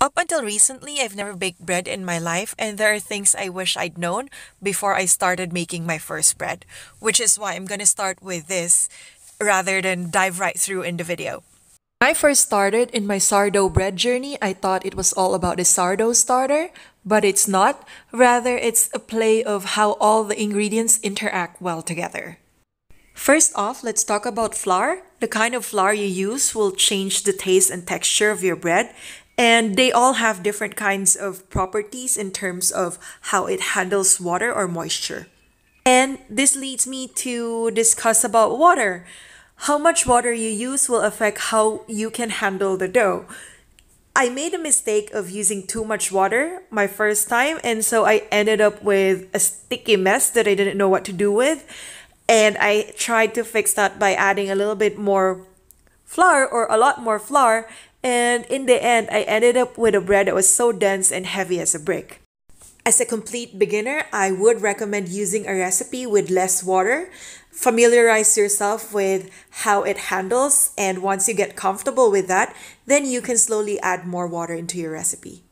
Up until recently, I've never baked bread in my life, and there are things I wish I'd known before I started making my first bread, which is why I'm gonna start with this rather than dive right through in the video. When I first started in my sourdough bread journey, I thought it was all about the sourdough starter, but it's not. Rather, it's a play of how all the ingredients interact well together. First off, let's talk about flour. The kind of flour you use will change the taste and texture of your bread, and they all have different kinds of properties in terms of how it handles water or moisture. And this leads me to discuss about water. How much water you use will affect how you can handle the dough. I made a mistake of using too much water my first time, and so I ended up with a sticky mess that I didn't know what to do with. And I tried to fix that by adding a little bit more flour or a lot more flour. And in the end, I ended up with a bread that was so dense and heavy as a brick. As a complete beginner, I would recommend using a recipe with less water. Familiarize yourself with how it handles, and once you get comfortable with that, then you can slowly add more water into your recipe.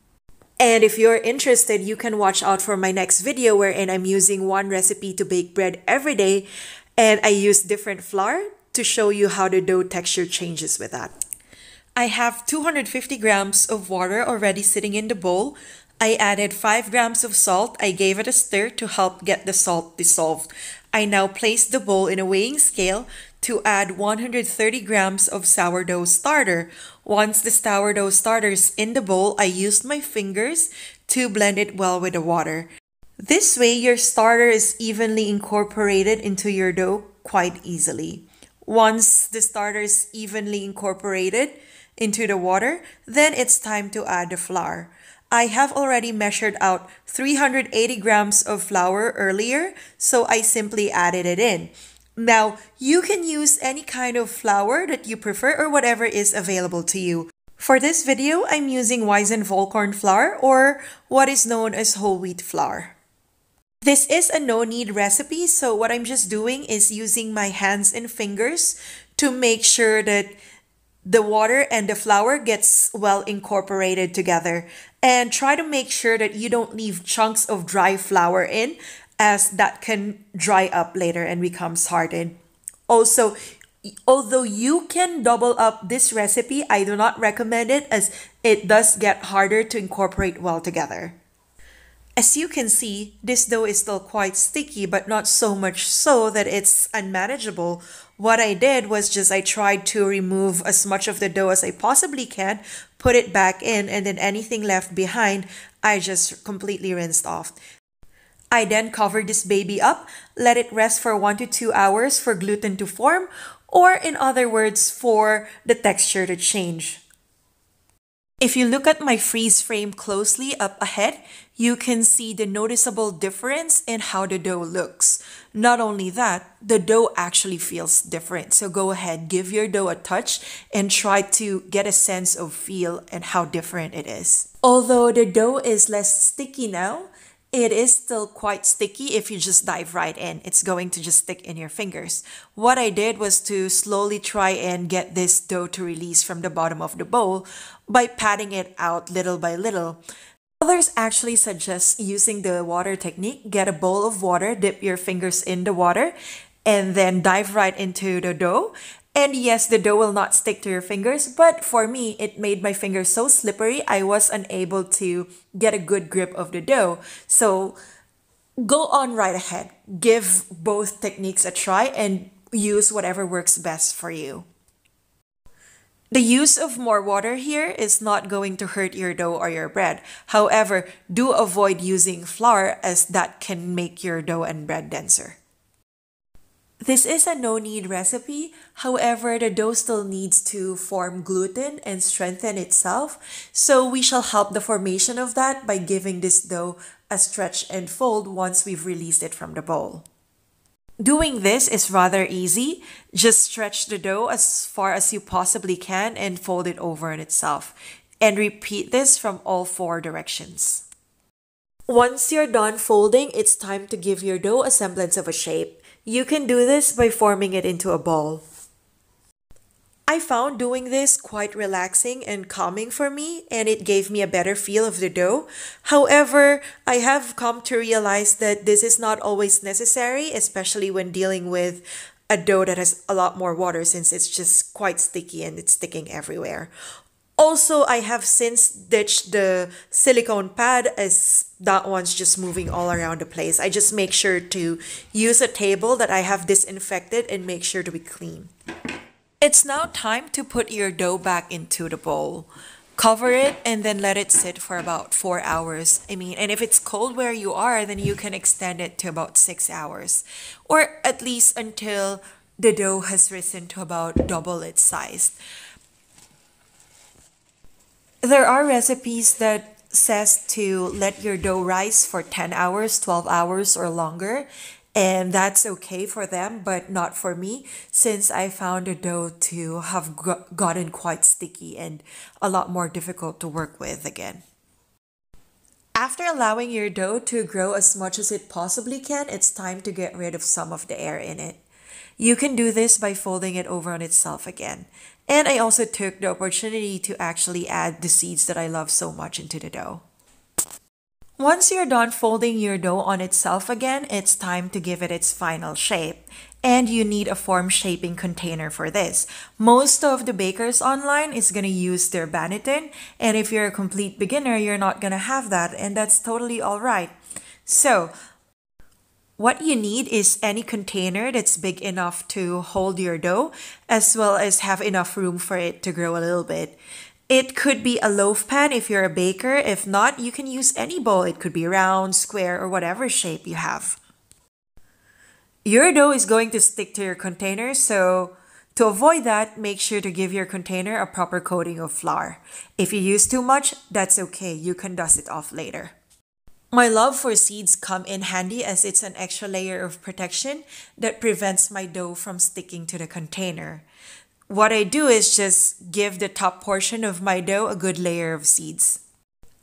And if you're interested, you can watch out for my next video wherein I'm using one recipe to bake bread every day, and I use different flour to show you how the dough texture changes with that. I have 250 grams of water already sitting in the bowl. I added 5 grams of salt. I gave it a stir to help get the salt dissolved. I now place the bowl in a weighing scale to add 130 grams of sourdough starter. Once the sourdough starter is in the bowl, I used my fingers to blend it well with the water. This way, your starter is evenly incorporated into your dough quite easily. Once the starter is evenly incorporated into the water, then it's time to add the flour. I have already measured out 380 grams of flour earlier, so I simply added it in. Now, you can use any kind of flour that you prefer or whatever is available to you. For this video, I'm using Weizen Vollkorn flour or what is known as whole wheat flour. This is a no-knead recipe, so what I'm just doing is using my hands and fingers to make sure that the water and the flour gets well incorporated together and try to make sure that you don't leave chunks of dry flour in as that can dry up later and becomes hardened. Also, although you can double up this recipe, I do not recommend it as it does get harder to incorporate well together. As you can see, this dough is still quite sticky, but not so much so that it's unmanageable. What I did was just I tried to remove as much of the dough as I possibly can, put it back in, and then anything left behind, I just completely rinsed off. I then covered this baby up, let it rest for 1 to 2 hours for gluten to form, or in other words, for the texture to change. If you look at my freeze frame closely up ahead, you can see the noticeable difference in how the dough looks. Not only that, the dough actually feels different. So go ahead, give your dough a touch and try to get a sense of feel and how different it is. Although the dough is less sticky now, it is still quite sticky if you just dive right in. It's going to just stick in your fingers. What I did was to slowly try and get this dough to release from the bottom of the bowl by patting it out little by little. Others actually suggest using the water technique. Get a bowl of water, dip your fingers in the water, and then dive right into the dough and yes, the dough will not stick to your fingers, but for me, it made my fingers so slippery, I was unable to get a good grip of the dough. So go on right ahead. Give both techniques a try and use whatever works best for you. The use of more water here is not going to hurt your dough or your bread. However, do avoid using flour as that can make your dough and bread denser. This is a no-knead recipe, however, the dough still needs to form gluten and strengthen itself, so we shall help the formation of that by giving this dough a stretch and fold once we've released it from the bowl. Doing this is rather easy. Just stretch the dough as far as you possibly can and fold it over in itself. And repeat this from all four directions. Once you're done folding, it's time to give your dough a semblance of a shape. You can do this by forming it into a ball. I found doing this quite relaxing and calming for me, and it gave me a better feel of the dough. However, I have come to realize that this is not always necessary, especially when dealing with a dough that has a lot more water since it's just quite sticky and it's sticking everywhere. Also, I have since ditched the silicone pad as that one's just moving all around the place. I just make sure to use a table that I have disinfected and make sure to be clean. It's now time to put your dough back into the bowl. Cover it and then let it sit for about four hours. I mean, and if it's cold where you are, then you can extend it to about six hours or at least until the dough has risen to about double its size. There are recipes that says to let your dough rise for 10 hours, 12 hours or longer, and that's okay for them, but not for me since I found the dough to have gotten quite sticky and a lot more difficult to work with again. After allowing your dough to grow as much as it possibly can, it's time to get rid of some of the air in it. You can do this by folding it over on itself again. And I also took the opportunity to actually add the seeds that I love so much into the dough. Once you're done folding your dough on itself again, it's time to give it its final shape. And you need a form shaping container for this. Most of the bakers online is going to use their Banneton. And if you're a complete beginner, you're not going to have that. And that's totally all right. So what you need is any container that's big enough to hold your dough, as well as have enough room for it to grow a little bit. It could be a loaf pan if you're a baker. If not, you can use any bowl. It could be round, square, or whatever shape you have. Your dough is going to stick to your container, so to avoid that, make sure to give your container a proper coating of flour. If you use too much, that's okay. You can dust it off later. My love for seeds come in handy as it's an extra layer of protection that prevents my dough from sticking to the container. What I do is just give the top portion of my dough a good layer of seeds.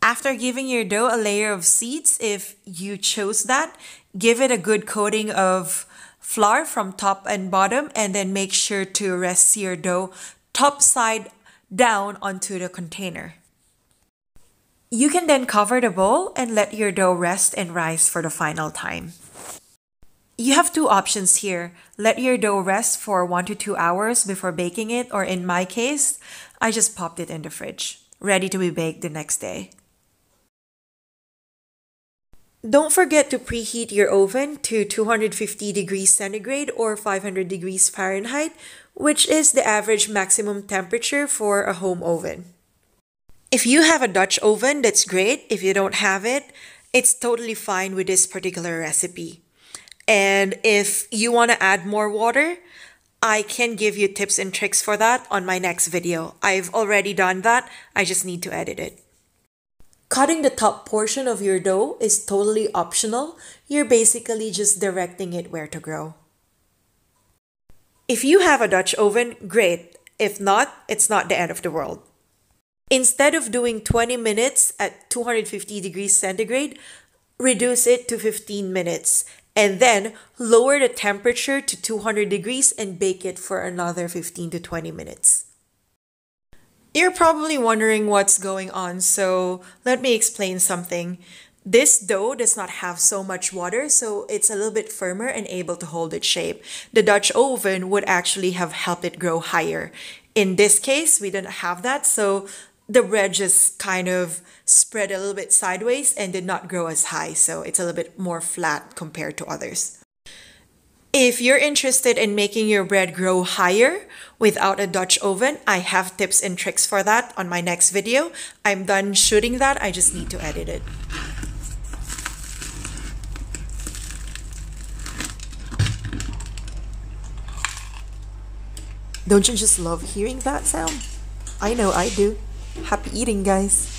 After giving your dough a layer of seeds, if you chose that, give it a good coating of flour from top and bottom and then make sure to rest your dough top side down onto the container. You can then cover the bowl and let your dough rest and rise for the final time. You have two options here. Let your dough rest for 1 to 2 hours before baking it, or in my case, I just popped it in the fridge, ready to be baked the next day. Don't forget to preheat your oven to 250 degrees centigrade or 500 degrees Fahrenheit, which is the average maximum temperature for a home oven. If you have a Dutch oven, that's great. If you don't have it, it's totally fine with this particular recipe. And if you want to add more water, I can give you tips and tricks for that on my next video. I've already done that. I just need to edit it. Cutting the top portion of your dough is totally optional. You're basically just directing it where to grow. If you have a Dutch oven, great. If not, it's not the end of the world. Instead of doing 20 minutes at 250 degrees centigrade, reduce it to 15 minutes and then lower the temperature to 200 degrees and bake it for another 15 to 20 minutes. You're probably wondering what's going on, so let me explain something. This dough does not have so much water, so it's a little bit firmer and able to hold its shape. The Dutch oven would actually have helped it grow higher. In this case, we didn't have that, so the bread just kind of spread a little bit sideways and did not grow as high. So it's a little bit more flat compared to others. If you're interested in making your bread grow higher without a Dutch oven, I have tips and tricks for that on my next video. I'm done shooting that. I just need to edit it. Don't you just love hearing that sound? I know I do. Happy eating, guys.